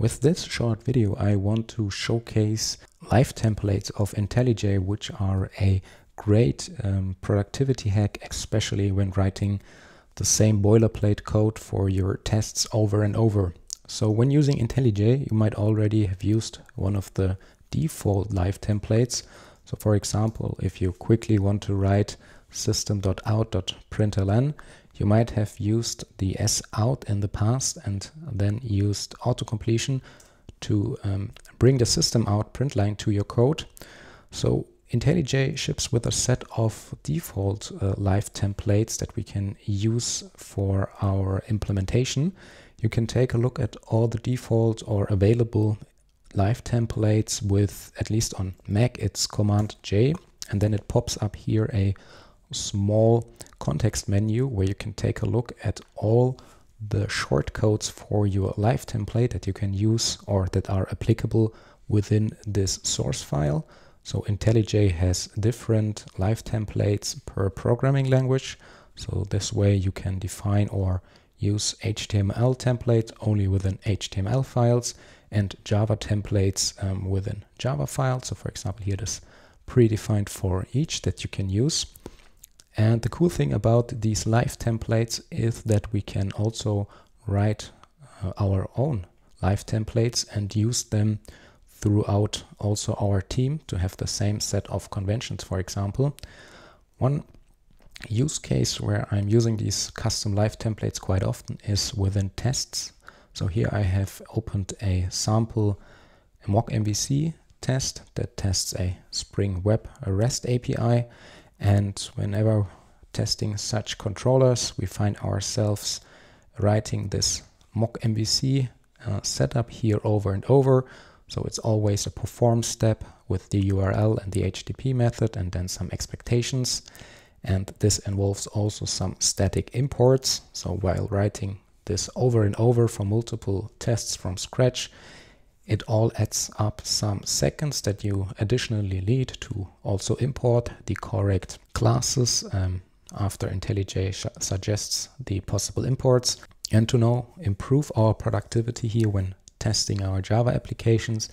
With this short video, I want to showcase live templates of IntelliJ, which are a great um, productivity hack, especially when writing the same boilerplate code for your tests over and over. So when using IntelliJ, you might already have used one of the default live templates. So for example, if you quickly want to write system.out.println, you might have used the S out in the past and then used auto-completion to um, bring the system out print line to your code. So IntelliJ ships with a set of default uh, live templates that we can use for our implementation. You can take a look at all the default or available live templates with, at least on Mac, it's Command J, and then it pops up here a small context menu where you can take a look at all the shortcodes for your live template that you can use or that are applicable within this source file. So IntelliJ has different live templates per programming language. So this way you can define or use HTML templates only within HTML files and Java templates um, within Java files. So for example, here it is predefined for each that you can use. And the cool thing about these live templates is that we can also write uh, our own live templates and use them throughout also our team to have the same set of conventions, for example. One use case where I'm using these custom live templates quite often is within tests. So here I have opened a sample mock MVC test that tests a Spring Web REST API and whenever testing such controllers, we find ourselves writing this mock MVC uh, setup here over and over. So it's always a perform step with the URL and the HTTP method and then some expectations. And this involves also some static imports. So while writing this over and over for multiple tests from scratch, it all adds up some seconds that you additionally need to also import the correct classes um, after IntelliJ suggests the possible imports and to now improve our productivity here when testing our Java applications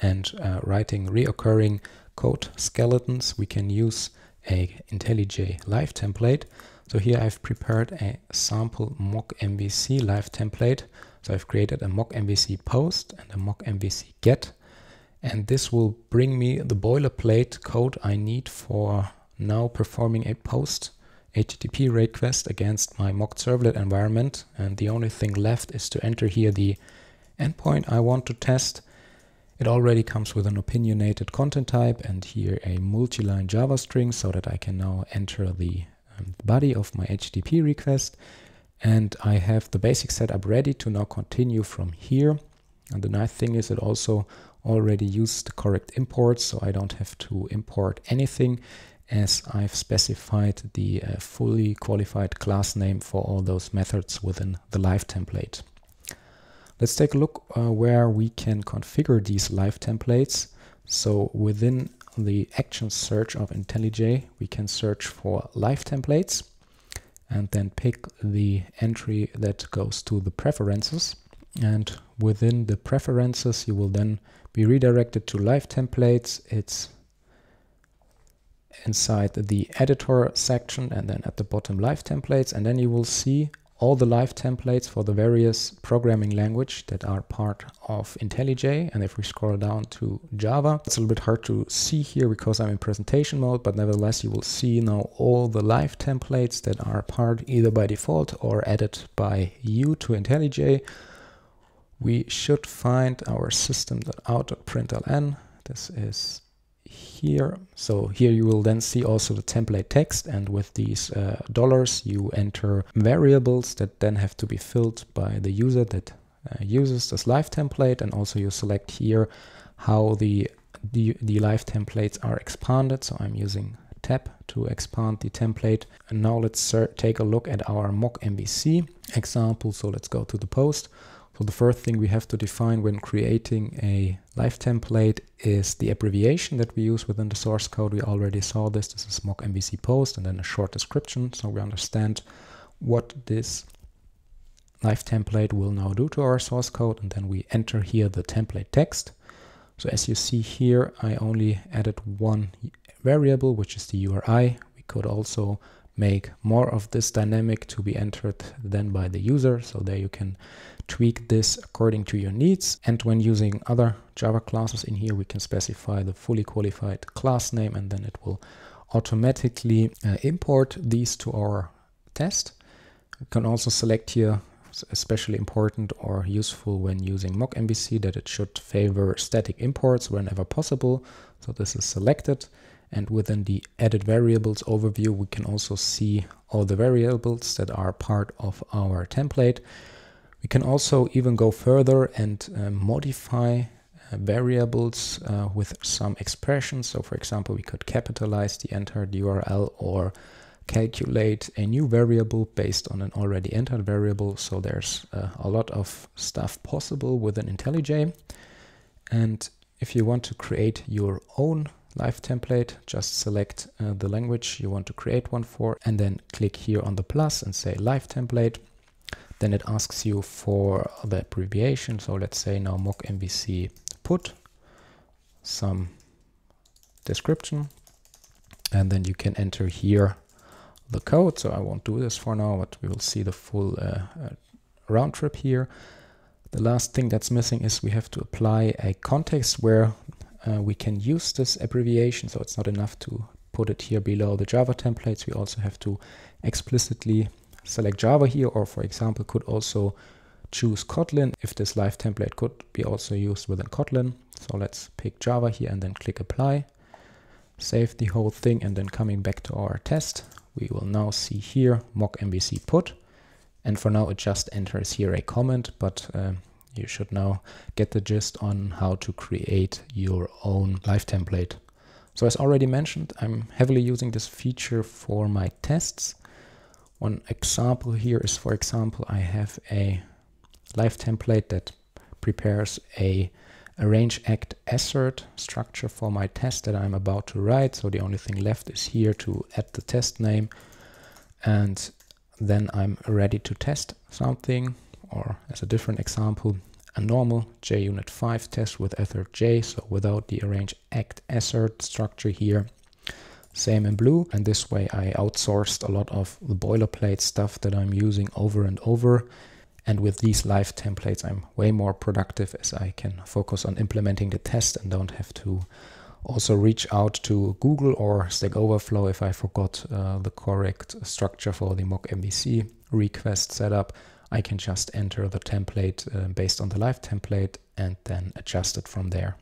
and uh, writing reoccurring code skeletons, we can use a IntelliJ live template. So here I've prepared a sample mock MVC live template so I've created a mock MVC post and a mock MVC get. And this will bring me the boilerplate code I need for now performing a post HTTP request against my mock servlet environment. And the only thing left is to enter here the endpoint I want to test. It already comes with an opinionated content type and here a multi-line Java string so that I can now enter the um, body of my HTTP request and I have the basic setup ready to now continue from here. And the nice thing is it also already used the correct imports, so I don't have to import anything as I've specified the uh, fully qualified class name for all those methods within the live template. Let's take a look uh, where we can configure these live templates. So within the action search of IntelliJ, we can search for live templates and then pick the entry that goes to the preferences. And within the preferences, you will then be redirected to live templates. It's inside the editor section and then at the bottom live templates. And then you will see all the live templates for the various programming language that are part of IntelliJ. And if we scroll down to Java, it's a little bit hard to see here because I'm in presentation mode, but nevertheless, you will see now all the live templates that are part either by default or added by you to IntelliJ. We should find our system.out.println. This is here. So here you will then see also the template text and with these uh, dollars you enter variables that then have to be filled by the user that uh, uses this live template and also you select here how the, the, the live templates are expanded. So I'm using tab to expand the template. And now let's take a look at our mock MVC example. So let's go to the post. So the first thing we have to define when creating a live template is the abbreviation that we use within the source code. We already saw this. This is mock MVC post and then a short description. So we understand what this live template will now do to our source code. And then we enter here the template text. So as you see here, I only added one variable, which is the URI. We could also make more of this dynamic to be entered then by the user. So there you can tweak this according to your needs. And when using other Java classes in here, we can specify the fully qualified class name and then it will automatically uh, import these to our test. We can also select here, especially important or useful when using mock MVC, that it should favor static imports whenever possible. So this is selected. And within the added variables overview, we can also see all the variables that are part of our template. We can also even go further and uh, modify uh, variables uh, with some expressions. So for example, we could capitalize the entered URL or calculate a new variable based on an already entered variable. So there's uh, a lot of stuff possible within IntelliJ. And if you want to create your own live template, just select uh, the language you want to create one for and then click here on the plus and say live template. Then it asks you for the abbreviation. So let's say now mock MVC put some description and then you can enter here the code. So I won't do this for now, but we will see the full uh, uh, round trip here. The last thing that's missing is we have to apply a context where uh, we can use this abbreviation. So it's not enough to put it here below the Java templates. We also have to explicitly select Java here, or for example, could also choose Kotlin if this live template could be also used within Kotlin. So let's pick Java here and then click apply. Save the whole thing and then coming back to our test, we will now see here mock MVC put. And for now it just enters here a comment, but uh, you should now get the gist on how to create your own live template. So as already mentioned, I'm heavily using this feature for my tests. One example here is, for example, I have a live template that prepares a arrange act assert structure for my test that I'm about to write. So the only thing left is here to add the test name and then I'm ready to test something or as a different example, a normal JUnit 5 test with AssertJ, so without the arrange act assert structure here same in blue. And this way I outsourced a lot of the boilerplate stuff that I'm using over and over. And with these live templates, I'm way more productive as I can focus on implementing the test and don't have to also reach out to Google or Stack Overflow if I forgot uh, the correct structure for the mock MVC request setup. I can just enter the template uh, based on the live template and then adjust it from there.